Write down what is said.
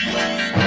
Bye.